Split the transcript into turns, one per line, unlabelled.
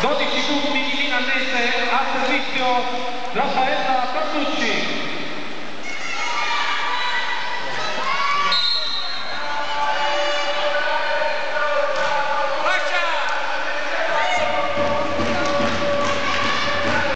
12 punti di finalmente a servizio Raffaella